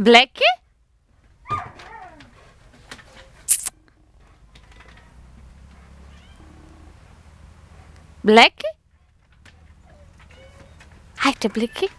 Blackie? Blackie? Heter Blackie?